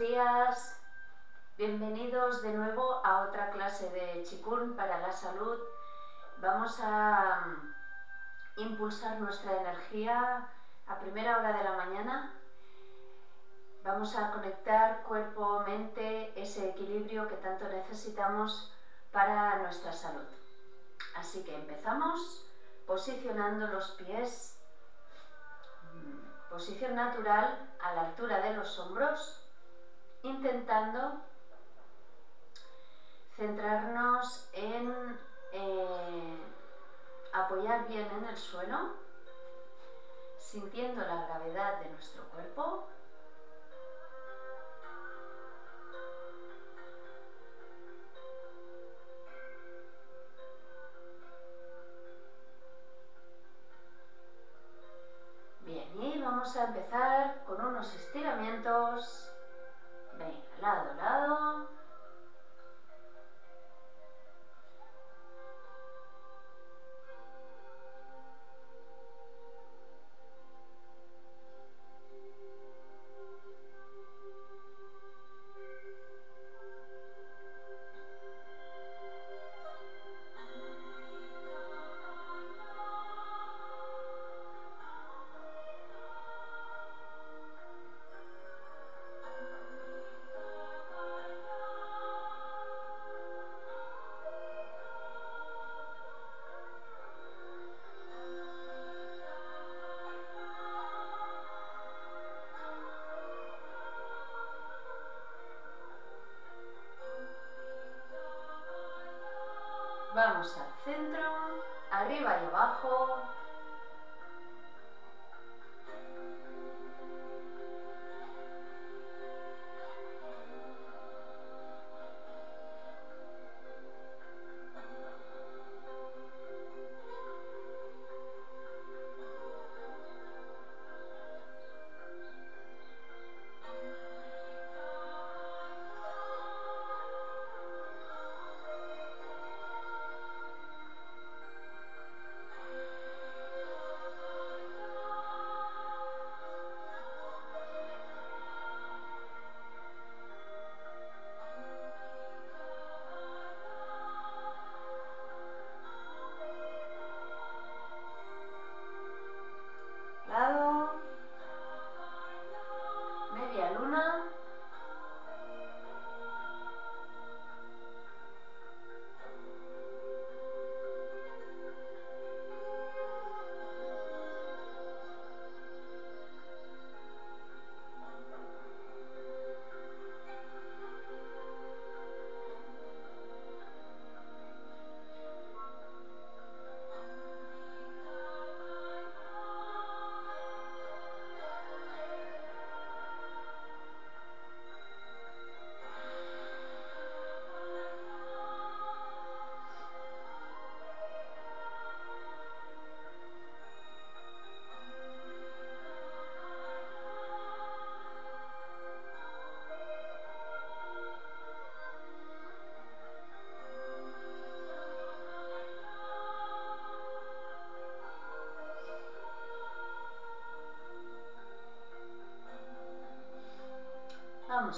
días. Bienvenidos de nuevo a otra clase de Chikun para la salud. Vamos a mm, impulsar nuestra energía a primera hora de la mañana. Vamos a conectar cuerpo, mente, ese equilibrio que tanto necesitamos para nuestra salud. Así que empezamos posicionando los pies posición natural a la altura de los hombros, intentando centrarnos en eh, apoyar bien en el suelo, sintiendo la gravedad de nuestro cuerpo vamos a empezar con unos estiramientos. Venga, lado, lado. Vamos arriba y abajo.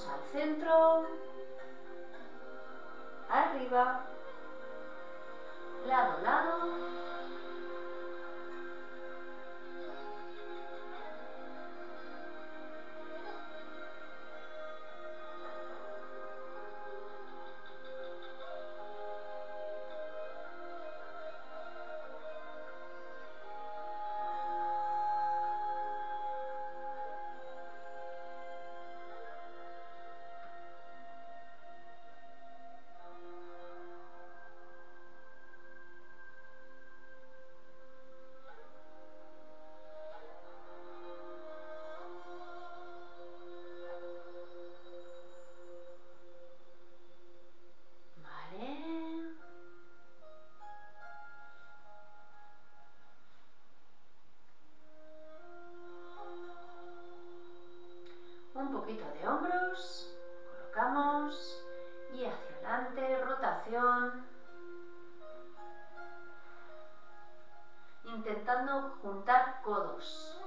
Vamos al centro, arriba, lado, lado. importante rotación, intentando juntar codos.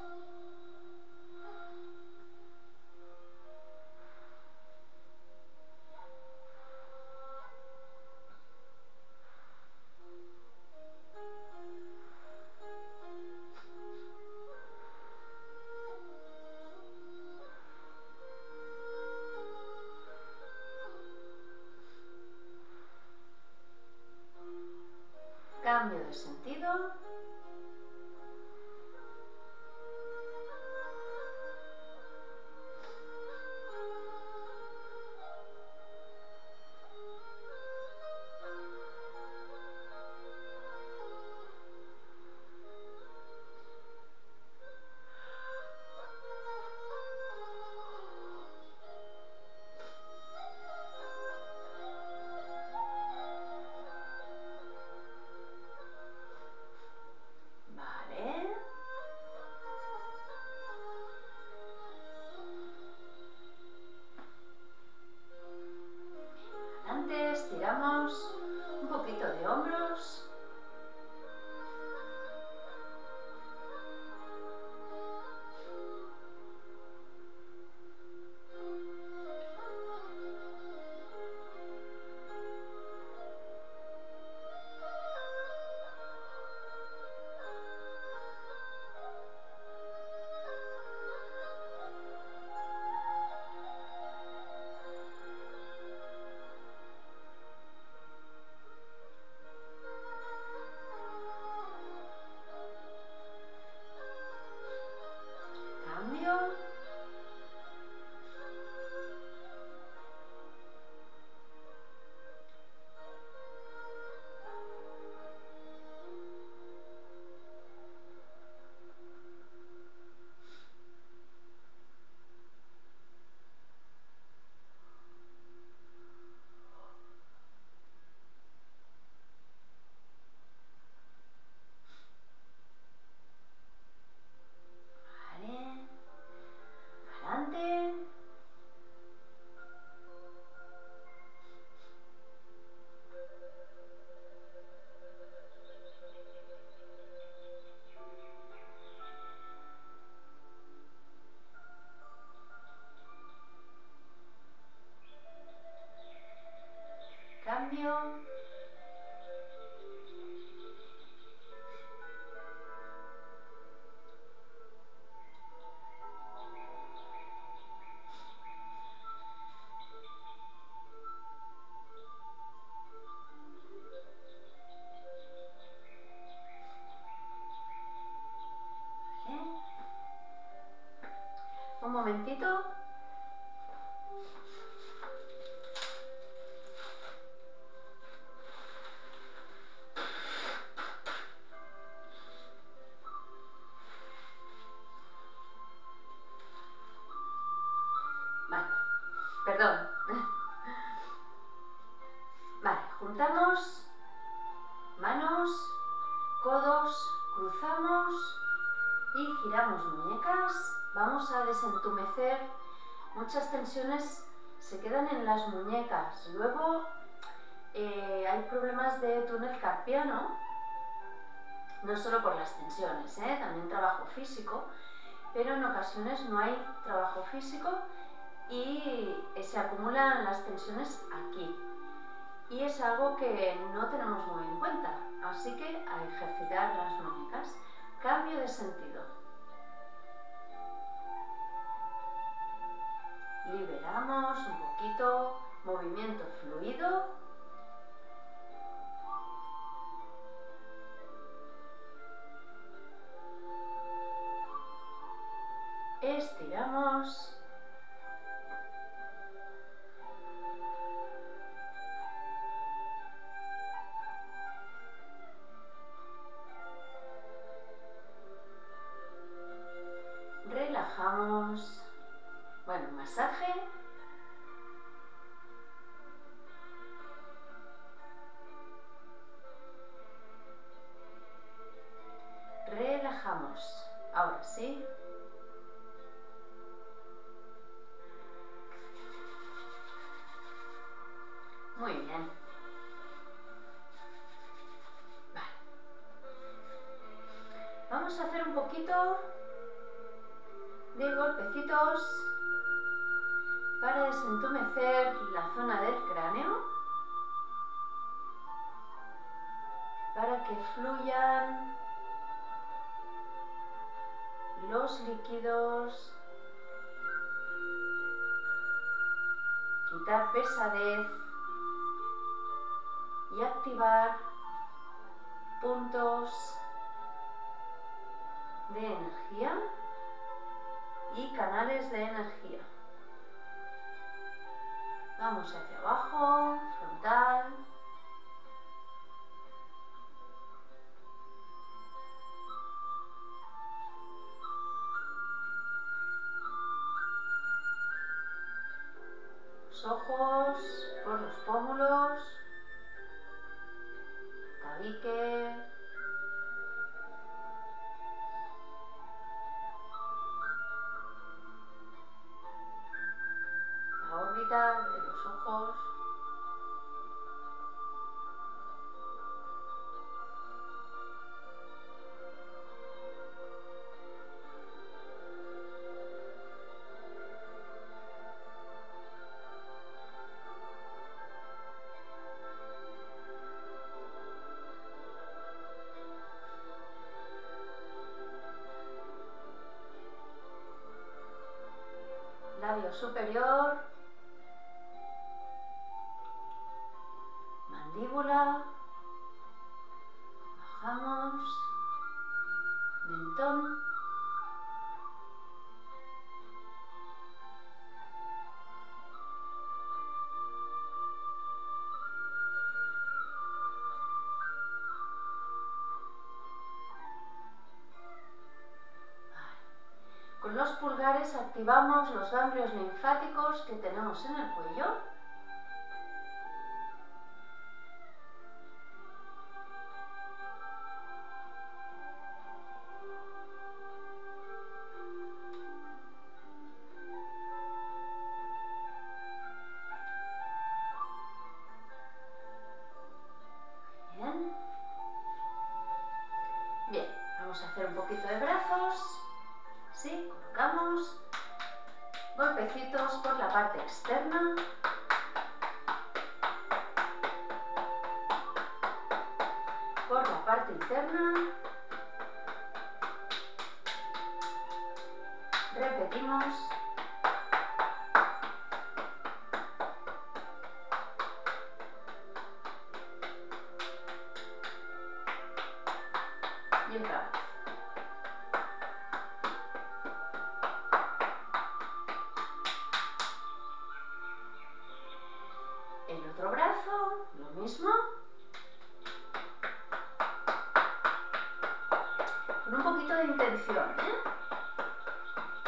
Las muñecas. Luego eh, hay problemas de túnel carpiano, no solo por las tensiones, ¿eh? también trabajo físico, pero en ocasiones no hay trabajo físico y se acumulan las tensiones aquí. Y es algo que no tenemos muy en cuenta, así que a ejercitar las muñecas. Cambio de sentido. Un poquito, movimiento fluido. Estiramos. De golpecitos para desentumecer la zona del cráneo, para que fluyan los líquidos, quitar pesadez y activar puntos de energía y canales de energía. Vamos hacia abajo, frontal. Los ojos por los pómulos, tabique, superior. Bajamos, mentón, activamos los ganglios linfáticos que tenemos en el cuello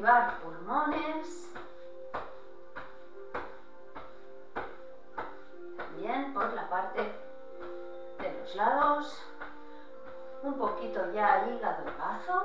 activar pulmones por la parte de los lados, un poquito ya hígado y bazo.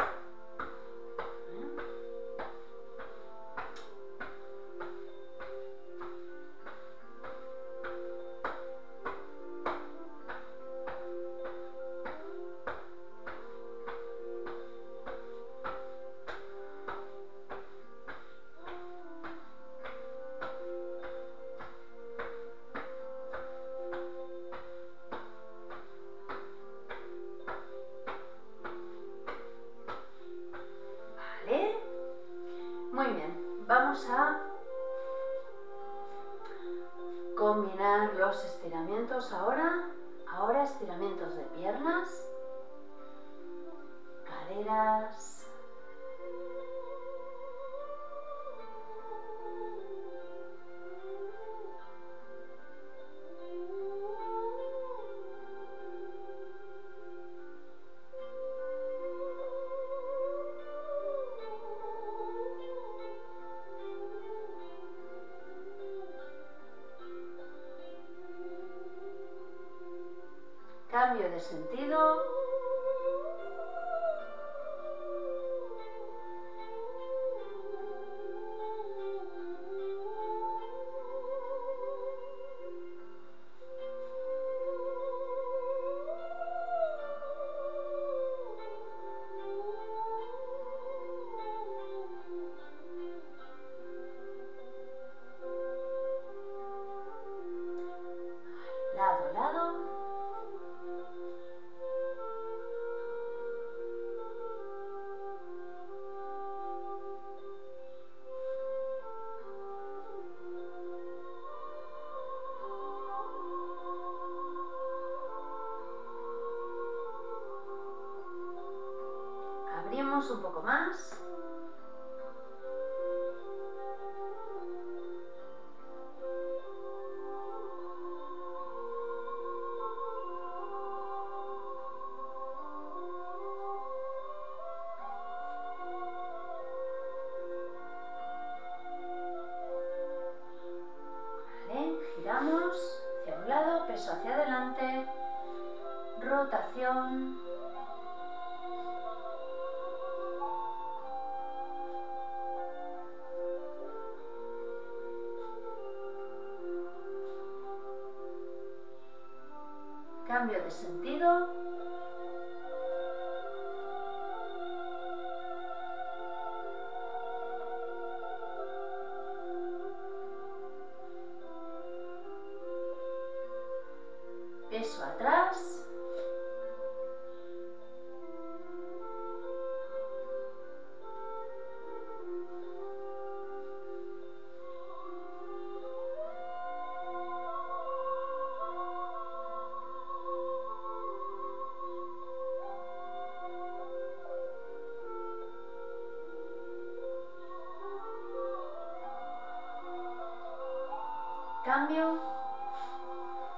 Cambio.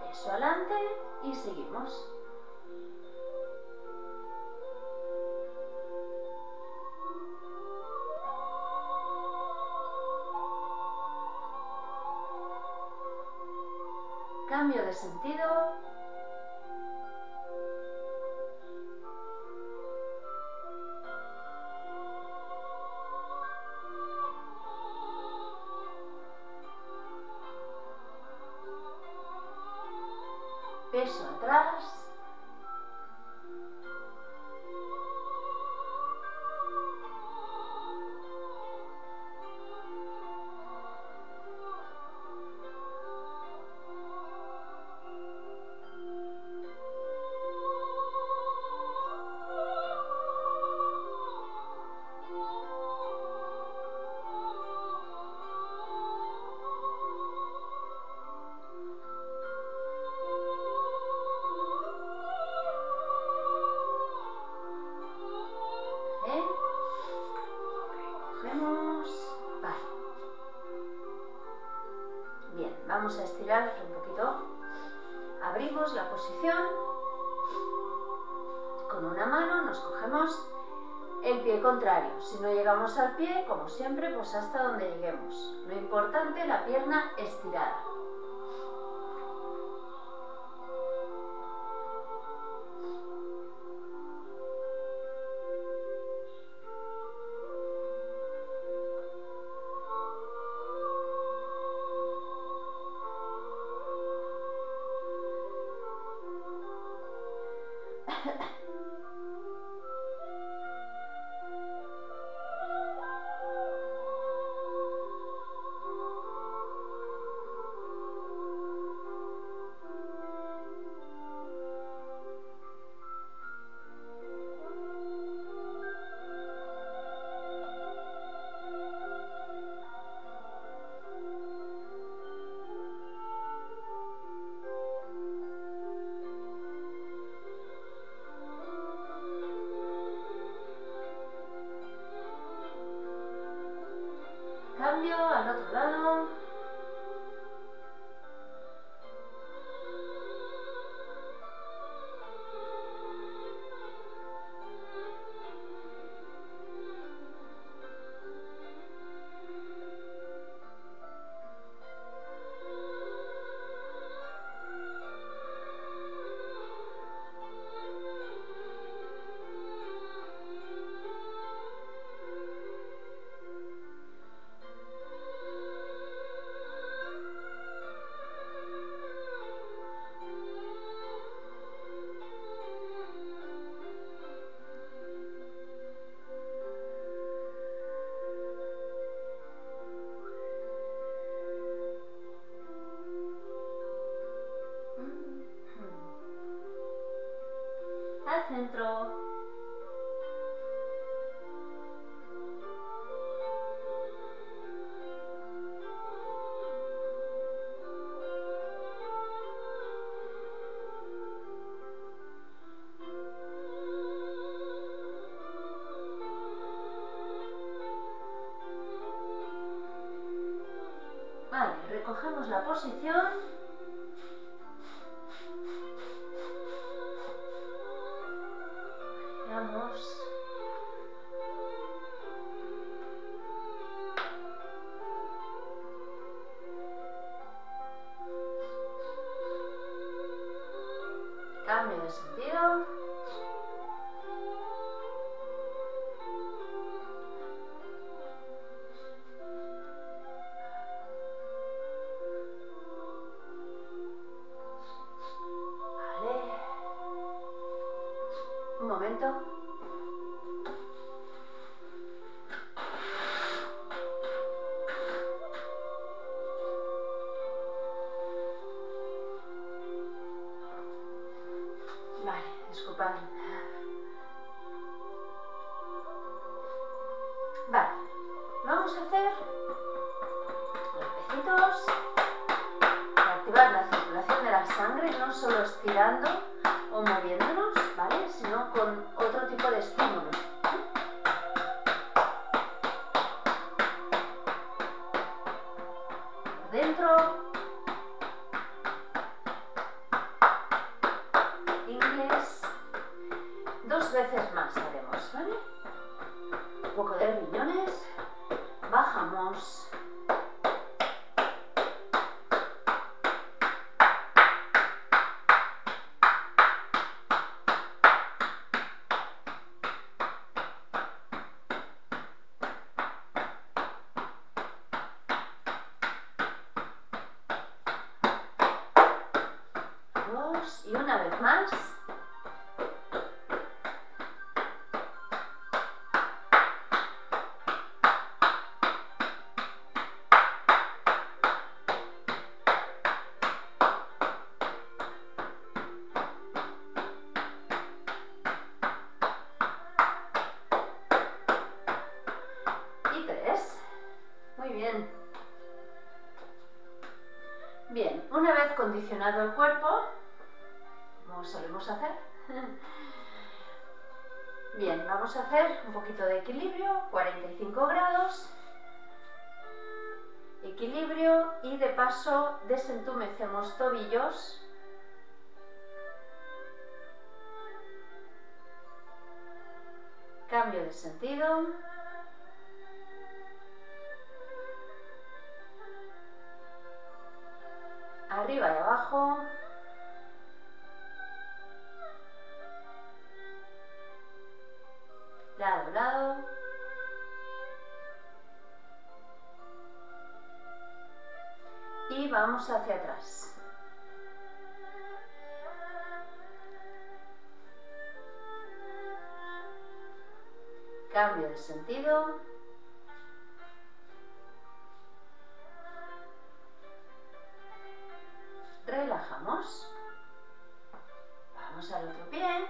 Peso adelante y seguimos. Cambio de sentido. Vamos a estirar un poquito. Abrimos la posición. Con una mano nos cogemos el pie contrario. Si no llegamos al pie, como siempre, pues hasta donde lleguemos. Lo importante, la pierna estirada. centro. Vale, recogemos la posición. Vale, vamos a hacer golpecitos para activar la circulación de la sangre, no solo estirando o moviéndonos, ¿vale? Sino con otro tipo de estímulos. El cuerpo, como solemos hacer. Bien, vamos a hacer un poquito de equilibrio, 45 grados. Equilibrio y de paso desentumecemos tobillos. Cambio de sentido. Arriba y abajo. Lado, lado. Y vamos hacia atrás. Cambio de sentido. bajamos, Vamos al otro pie,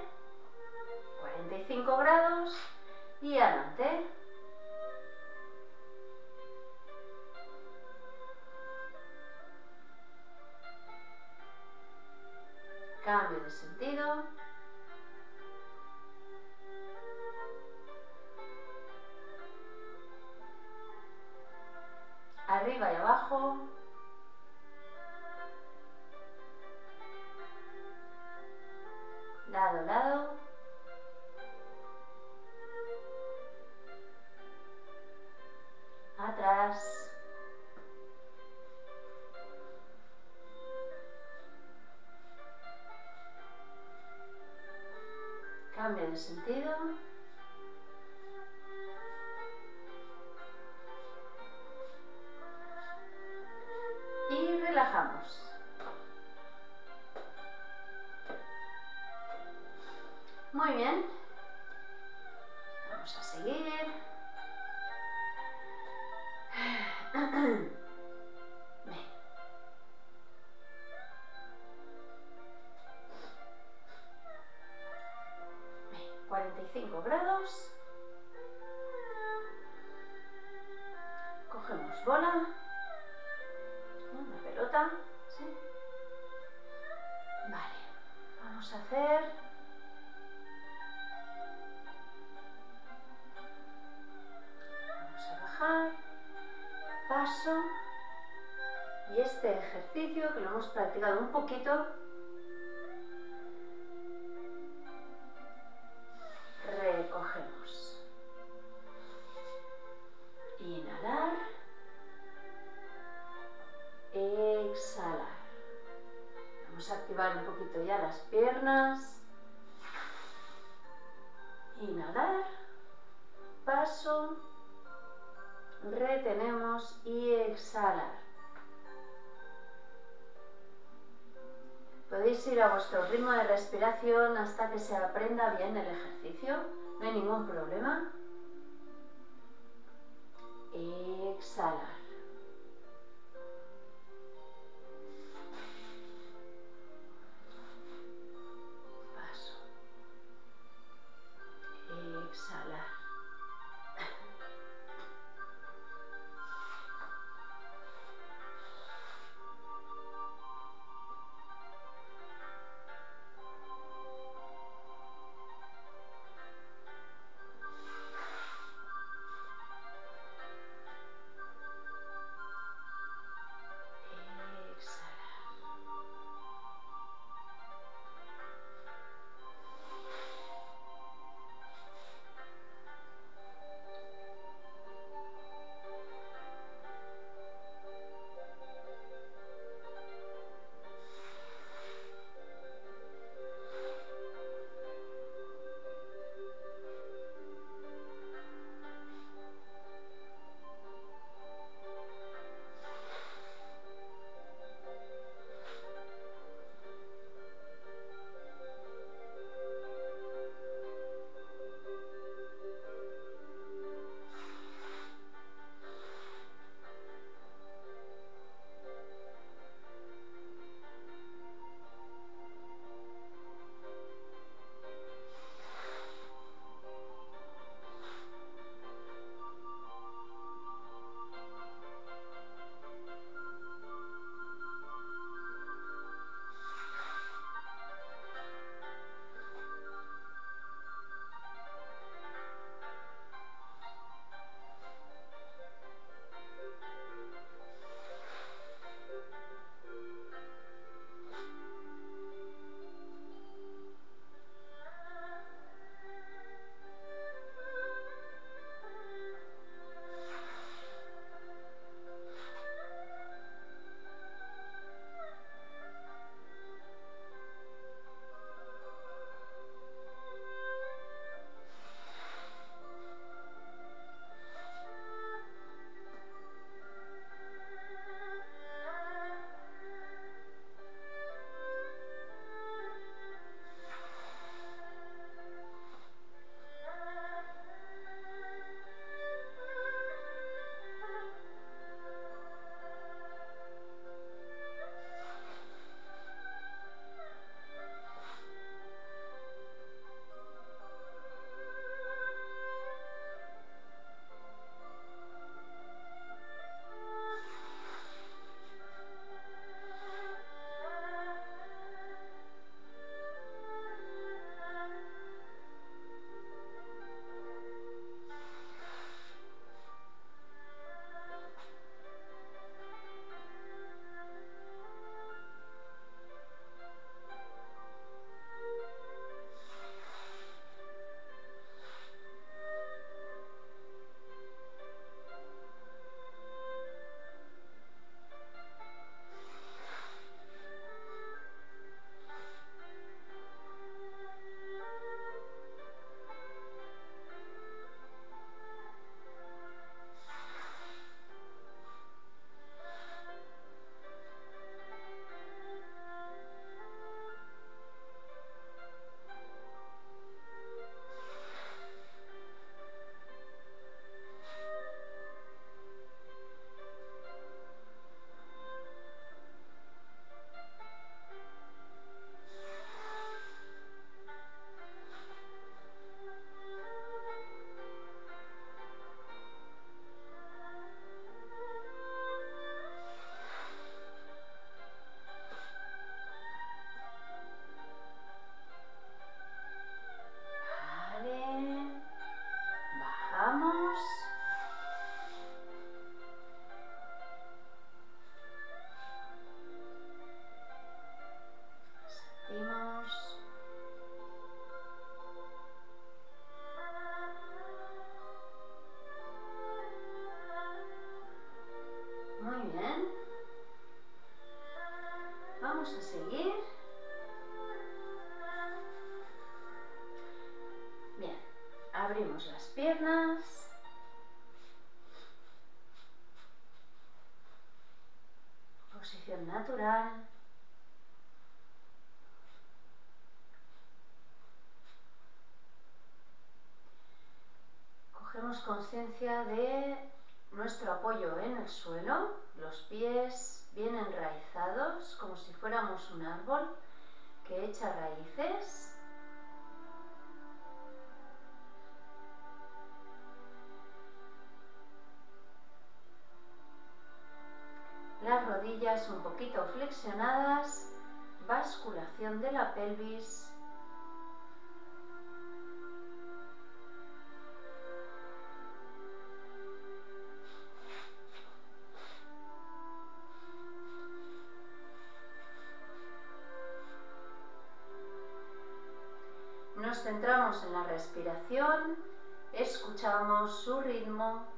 45 grados y adelante. Cambio de sentido. Arriba y abajo. lado. Atrás. Cambio de sentido. Y relajamos. Muy bien. hasta que se aprenda bien el ejercicio. No hay ningún problema. Exhalar. Conciencia de nuestro apoyo en el suelo, los pies bien enraizados, como si fuéramos un árbol que echa raíces. Las rodillas un poquito flexionadas, basculación de la pelvis centramos en la respiración, escuchamos su ritmo.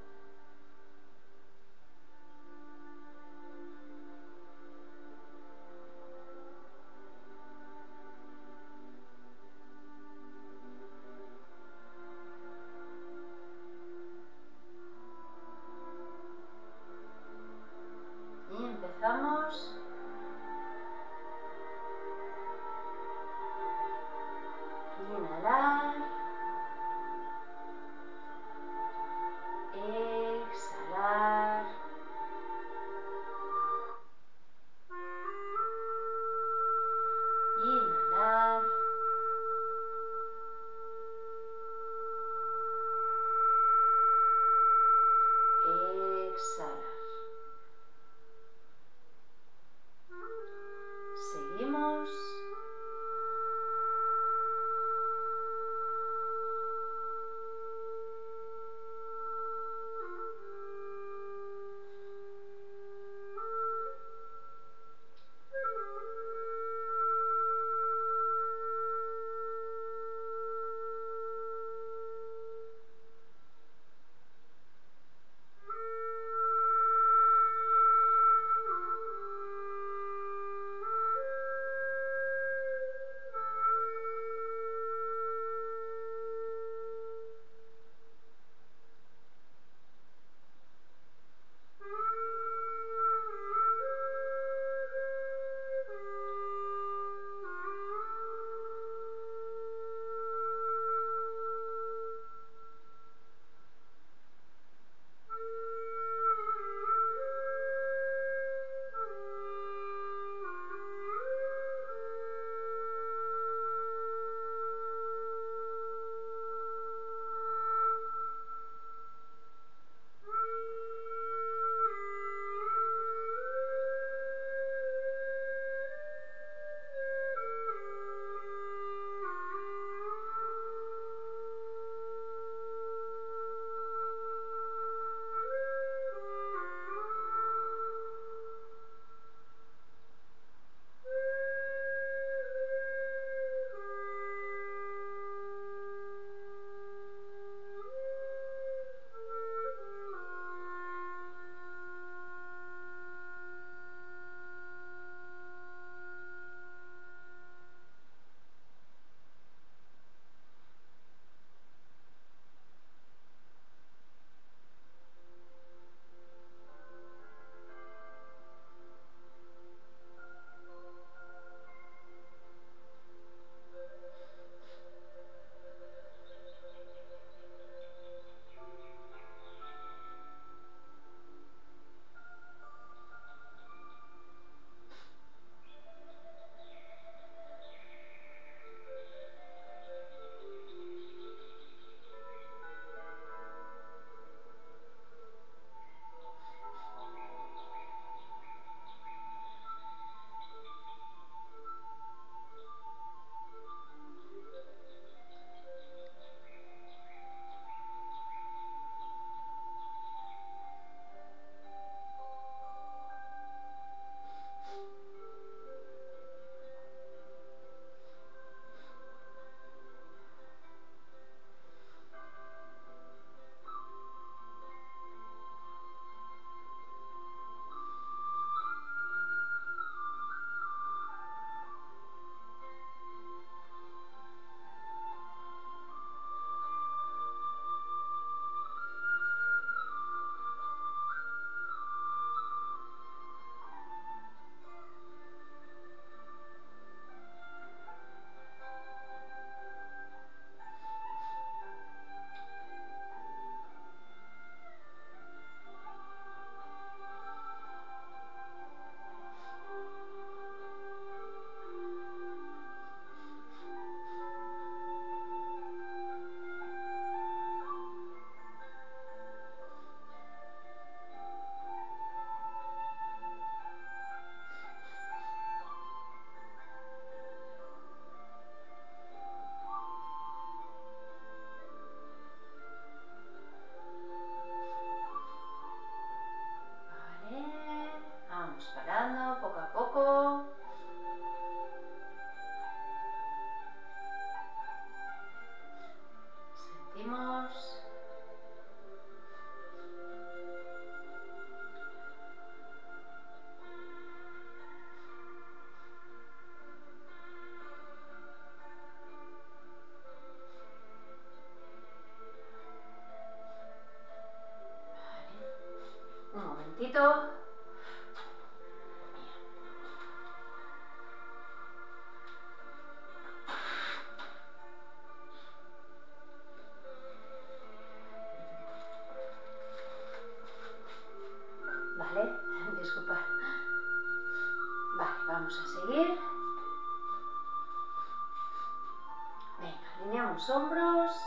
Hombros.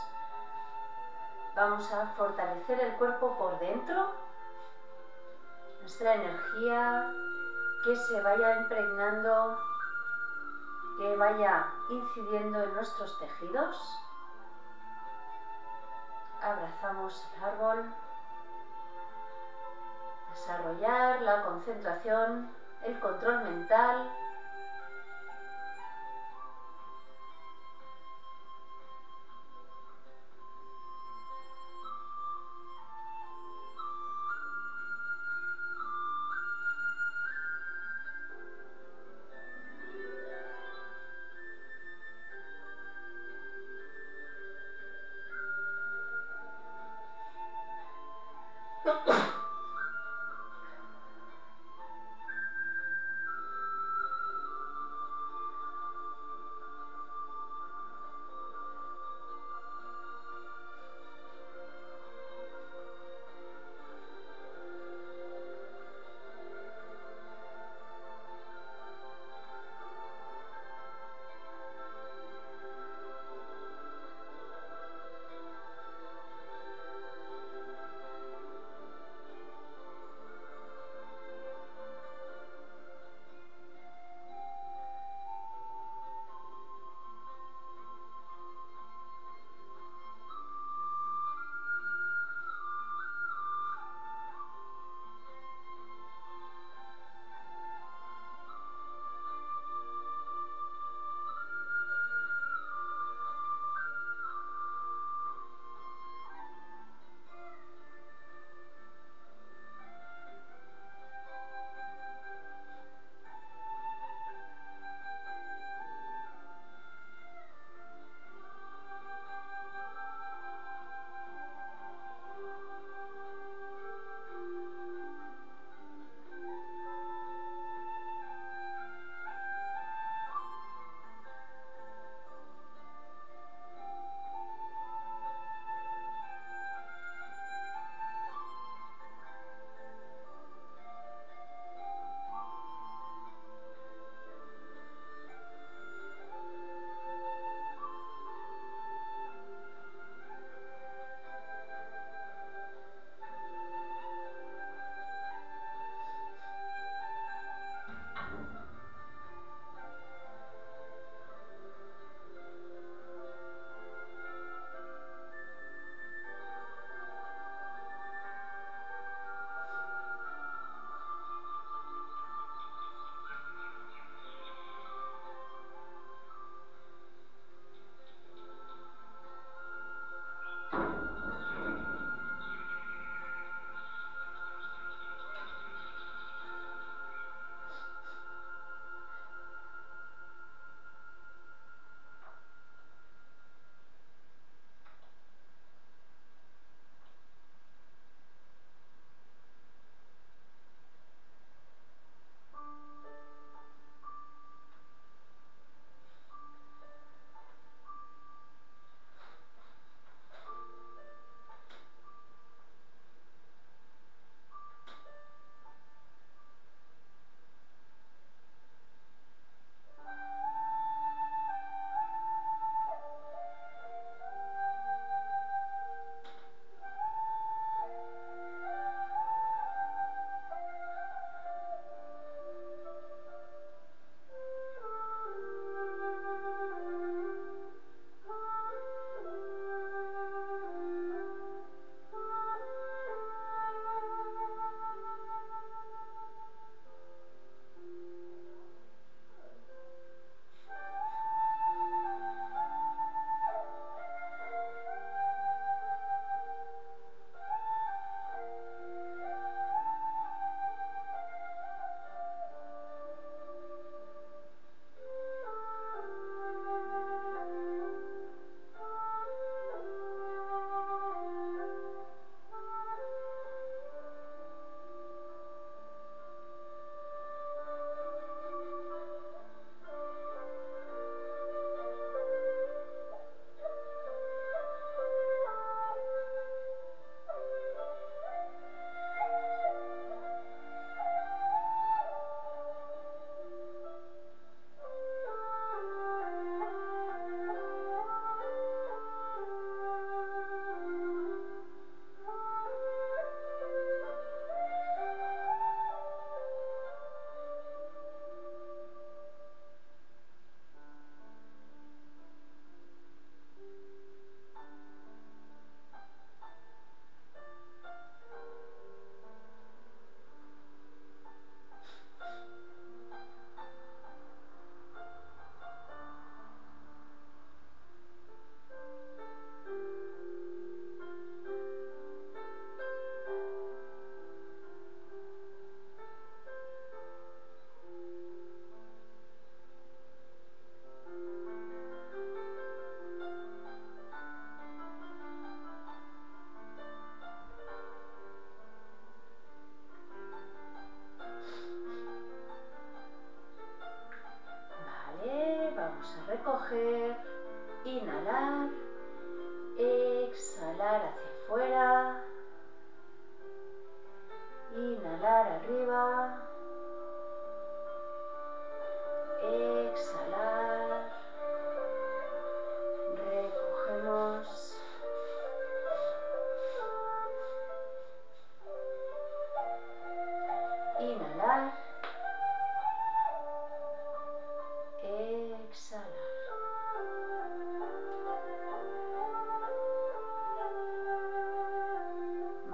Vamos a fortalecer el cuerpo por dentro. Nuestra energía que se vaya impregnando, que vaya incidiendo en nuestros tejidos. Abrazamos el árbol. Desarrollar la concentración, el control mental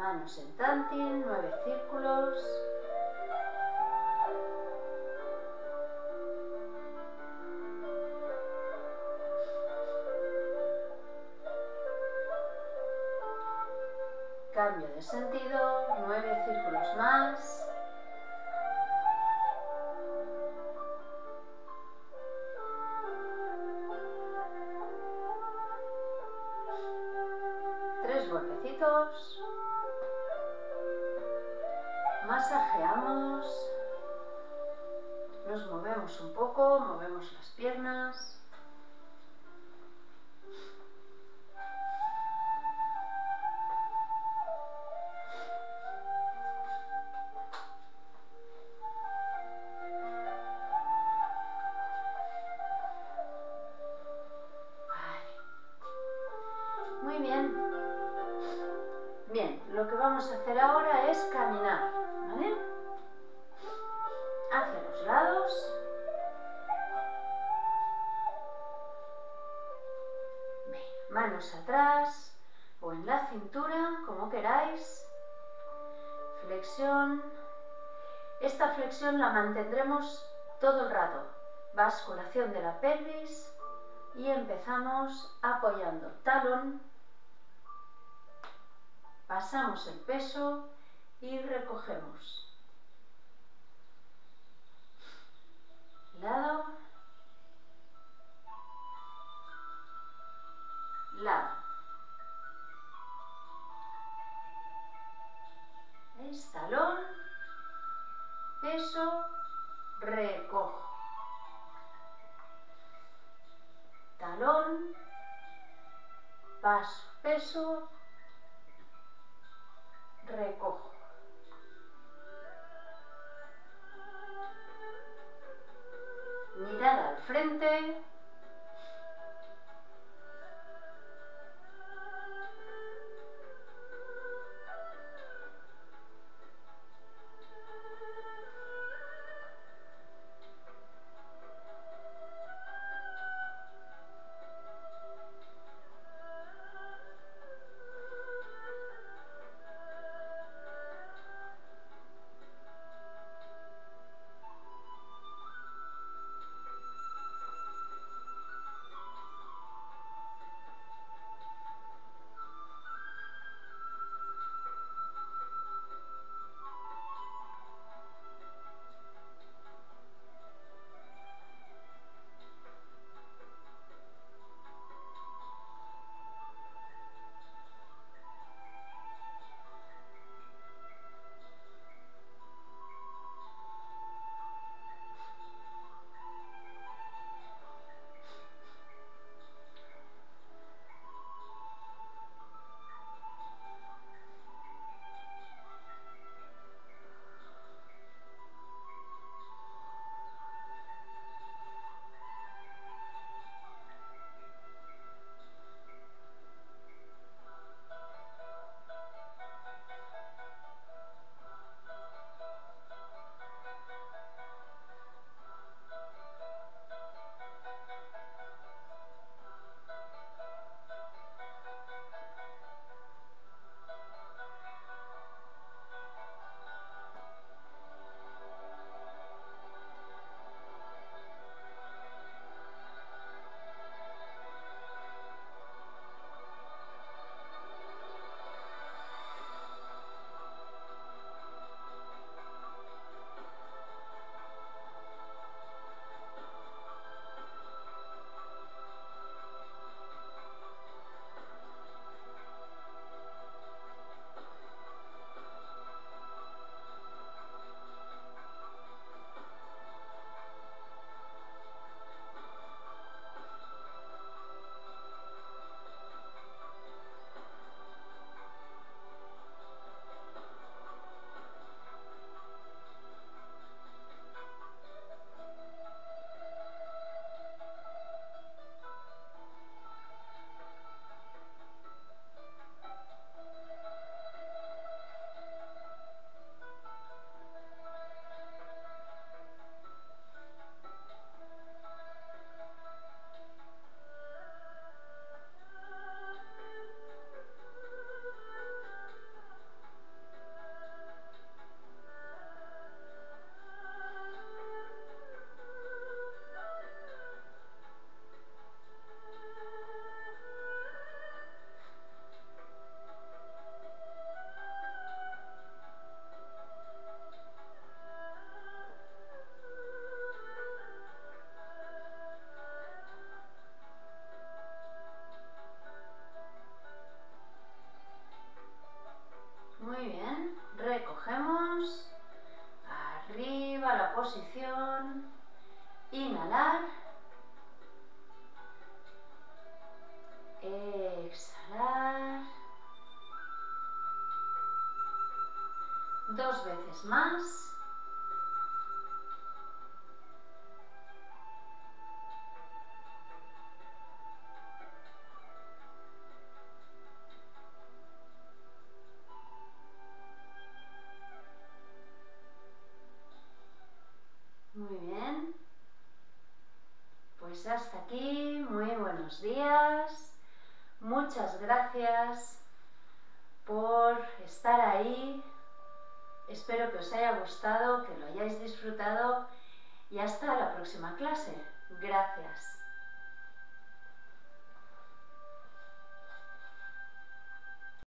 Manos en tantin, nueve círculos. Cambio de sentido, nueve círculos más. Tres golpecitos. Masajeamos. Nos movemos un poco, movemos las piernas. Y empezamos apoyando talón pasamos el peso y recogemos. day.